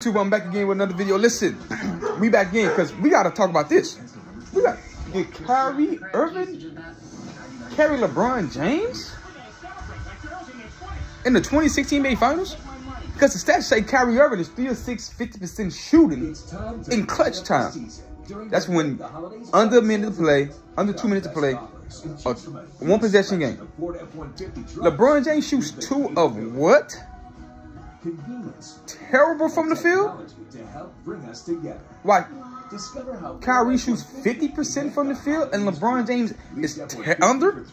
YouTube, I'm back again with another video. Listen, we back again because we got to talk about this. We got did Kyrie Irving carry LeBron James in the 2016 NBA Finals? Because the stats say Kyrie Irving is 3 6, 50% shooting in clutch time. That's when under a minute to play, under two minutes to play, a one possession game. LeBron James shoots two of what? Terrible from the field? Why? Kyrie shoots 50% from the field and LeBron James is under?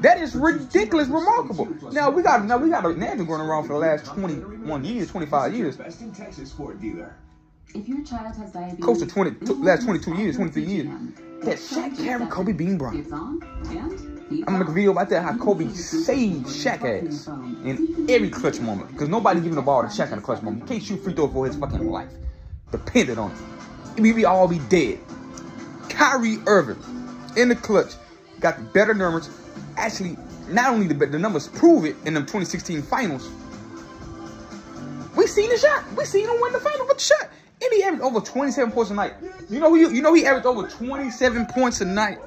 That is ridiculous, remarkable. Now we got now we got a narrative going around for the last 21 years, 25 years. Best in Texas Ford dealer. If your child has diabetes, Close to 20, last 22 years, 23 years. That Shaq carried Kobe Bean Bryant. I'm gonna video about that, how Kobe saved Shaq ass in every clutch moment. Because nobody giving the ball to Shaq in a clutch moment. He can't shoot free throw for his fucking life. Dependent on it. We be all be dead. Kyrie Irving in the clutch got the better numbers. Actually, not only the the numbers prove it in them 2016 finals. We seen the shot. We seen him win the final with the shot. And he averaged over 27 points a night. You know who you, you know he averaged over 27 points a night.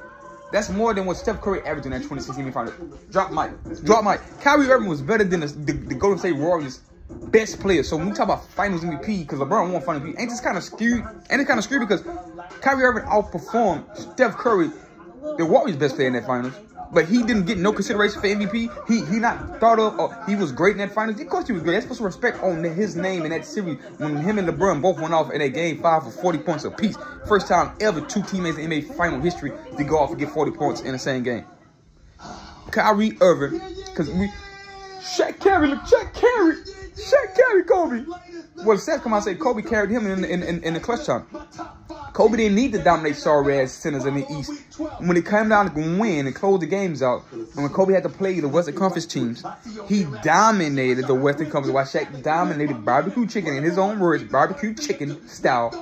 That's more than what Steph Curry averaged in that 2016 final. Drop mic. Drop mic. Kyrie Irving was better than the, the, the Golden State Warriors best player. So when we talk about finals MVP, because LeBron won finals MVP, ain't this kind of skewed? Ain't it kind of skewed because Kyrie Irving outperformed Steph Curry, the Warriors best player in that finals. But he didn't get no consideration for MVP. He he not thought of. Oh, he was great in that finals. Of course he was great. That's supposed to respect on his name in that series when him and LeBron both went off in that game five for 40 points apiece. First time ever two teammates in NBA final history to go off and get 40 points in the same game. Kyrie Irving, because we Shaq carried Shaq carried Shaq carried Kobe. Well, Seth come out and say Kobe carried him in, in, in, in the clutch time. Kobe didn't need to dominate sorry ass centers in the East. When it came down to win and close the games out, and when Kobe had to play the Western Conference teams, he dominated the Western Conference while Shaq dominated barbecue chicken, in his own words, barbecue chicken style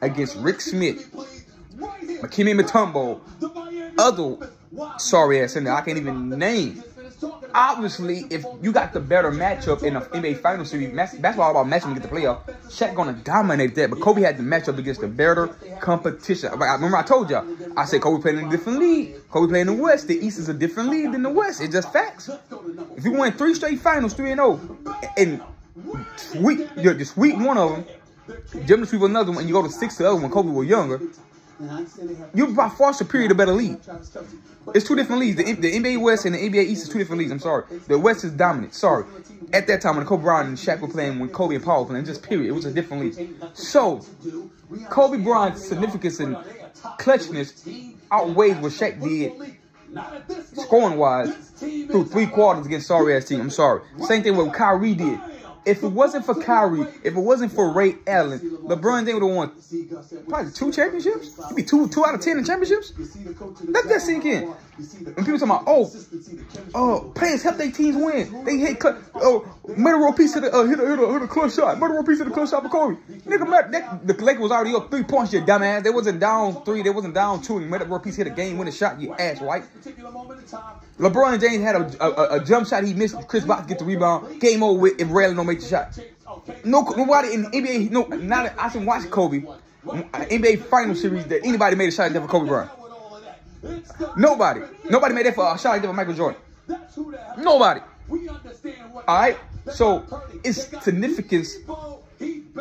against Rik Smits, Dikembe Mutombo, other sorry ass center I can't even name obviously, if you got the better matchup in the NBA Finals series, that's all about matchup to get the playoff. Shaq gonna dominate that, but Kobe had the matchup against the better competition. Remember I told y'all, I said Kobe playing in a different league. Kobe playing in the West. The East is a different league than the West. It's just facts. If you win three straight finals, three and zero, and sweep, just sweep one of them, jump to sweep another one, and you go to six to the other when Kobe was younger. You're by far superior to better league. It's two different leagues. The, the, NBA West and the NBA East is two different leagues. I'm sorry. The West is dominant. Sorry. At that time when Kobe Bryant and Shaq were playing, when Kobe and Pau were playing, just period. It was a different league. So, Kobe Bryant's significance and clutchness outweighs what Shaq did scoring-wise through three quarters against sorry-ass team. I'm sorry. Same thing with Kyrie did. If it wasn't for Kyrie, if it wasn't for Ray Allen, LeBron James would have won probably two championships. He'd be two two out of ten in championships. Let that sink in. When people talking about, oh, oh, players help their teams win. They hit, oh, Metta World Peace of the, uh, hit a, hit a, hit a clutch shot. Murder roll piece of the clutch shot for Kobe. Nigga, that, the Lakers was already up three points, you dumbass. They wasn't down three, they wasn't down two. And Metta World Peace hit a game winning shot, you ass white. LeBron James had a, a, a, jump shot he missed. Chris Bosh get the rebound. Game over with if Ray don't make the shot. No, nobody in the NBA, no, not I can watch Kobe. NBA final series that anybody made a shot there for Kobe Bryant. Nobody. Nobody made that for a shot like that for Michael Jordan. Nobody. All right. So it's significance,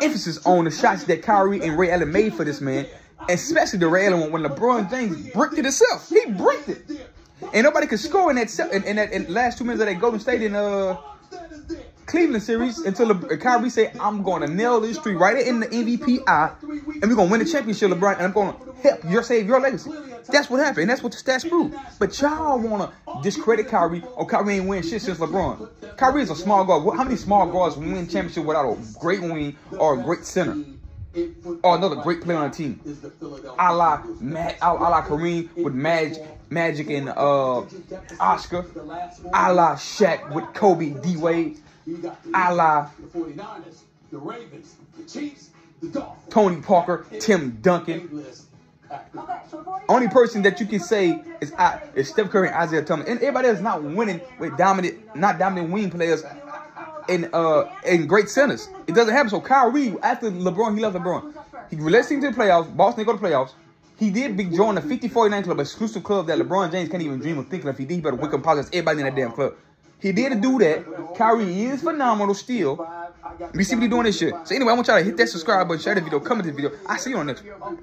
emphasis on the shots that Kyrie and Ray Allen made for this man, especially the Ray Allen one when LeBron James bricked it himself. He bricked it. And nobody could score in that in, in that in last two minutes of that Golden State in uh Cleveland series until Le Kyrie say, I'm going to nail this tree right in the MVP eye, and we're going to win the championship, LeBron, and I'm going to help your save your legacy. That's what happened, that's what the stats prove. But y'all want to discredit Kyrie, or Kyrie ain't win shit since LeBron. Kyrie is a small guard. How many small guards win championship without a great wing or a great center? Or another great player on the team. A la, Kareem with Mag, Magic and uh, Oscar. A la Shaq with Kobe, D-Wade a la Tony Parker, Tim Duncan. Only person that you can say is I, is Steph Curry and Isiah Thomas. And everybody else not winning with dominant, not dominant wing players and uh and great centers. It doesn't happen. So Kyrie, after LeBron, he left LeBron. He released him to the playoffs. Boston didn't go to the playoffs. He did big join the 50 49 club, exclusive club that LeBron James can't even dream of thinking if he did. He better wake up pockets everybody in that damn club. He did do that. Kyrie is phenomenal still. You see what doing this shit. So anyway, I want y'all to hit that subscribe button, share the video, comment the video. I see you on the next one.